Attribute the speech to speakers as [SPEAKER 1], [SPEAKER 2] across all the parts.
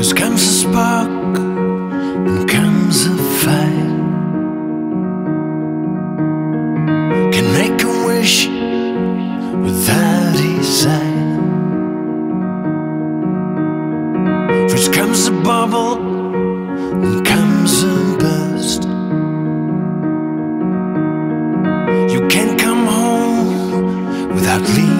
[SPEAKER 1] First comes a spark, then comes a fire. Can make a wish without desire. First comes a bubble, then comes a burst. You can't come home without leaving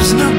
[SPEAKER 1] there's no